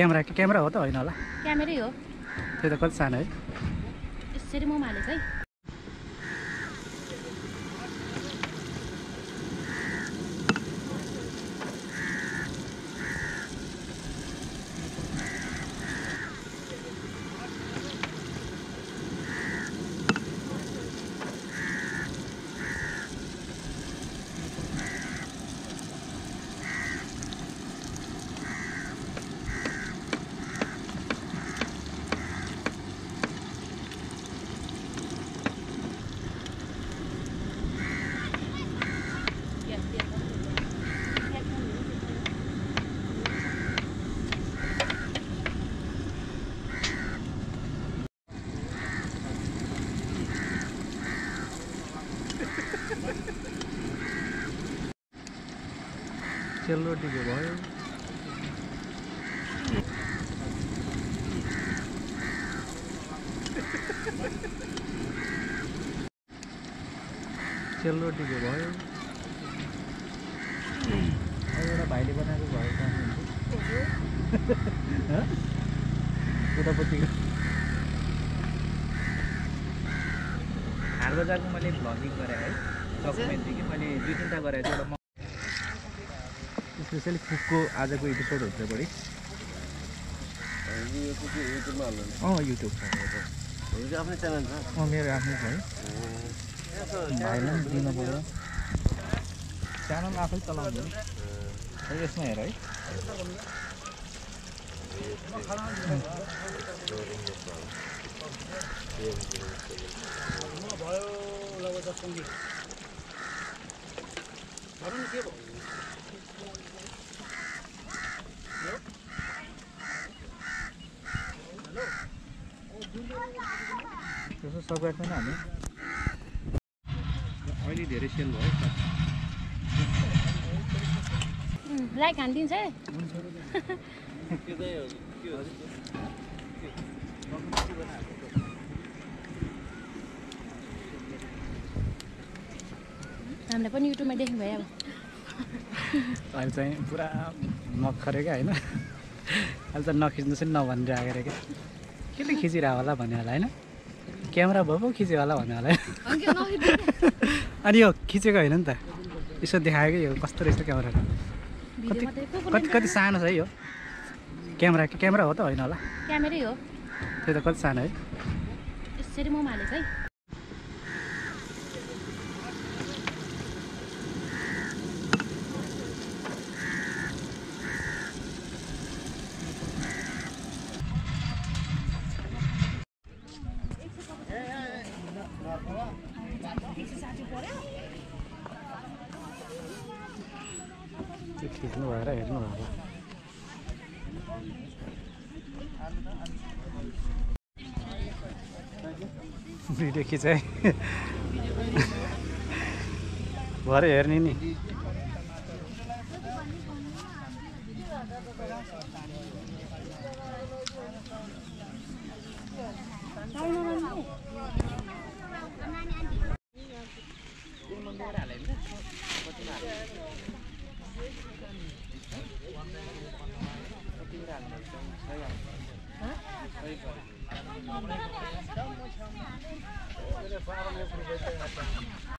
Camera camera हो त होइन होला। क्यामेरै हो। त्यो त कति सानो है? यसरी मोम हालेको है सेलरोटीको भयो सेलरोटीको भयो अब एउटा भाइले बनाएको भयो हँ? हाट बजारको मैले भ्लगिङ गरेँ है। डकुमेन्ट्री मैले दुई तिनवटा गरेको थिएँ एउटा स्पेसली कुकको आजको एपिसोड हुन्छ बढी अँ युट्युब छ। छ अँ मेरो आफ्नै छ है। भाइलाई दिनु पऱ्यो। च्यानल आफै चलाउँछु है यसमा हेर है। त्यसो सब्सक्राइब पनि हामी अहिले धेरै सेल भयो लाइक हानिदिन्छ हामीलाई पनि युट्युबमा देख्नु भयो अब अहिले चाहिँ पुरा नखरे क्या होइन अहिले त नखिच्नु चाहिँ नभनेर आएर क्या केले खिचिरह होला भन्यो होला होइन क्यामेरा भयो पो खिच्यो होला भन्यो होला अनि यो खिचेको होइन नि त यसो देखायो कि यो कस्तो रहेछ क्यामेरा कति कति कति सानो छ है यो क्यामेरा क्यामेरा हो त होइन होला क्यामेरै हो त्यो त कति सानो है यसरी मोम हालेको है खिच्नु भएर हेर्नु होला भिडियो चाहिँ भरे हेर्ने नि हाल्नु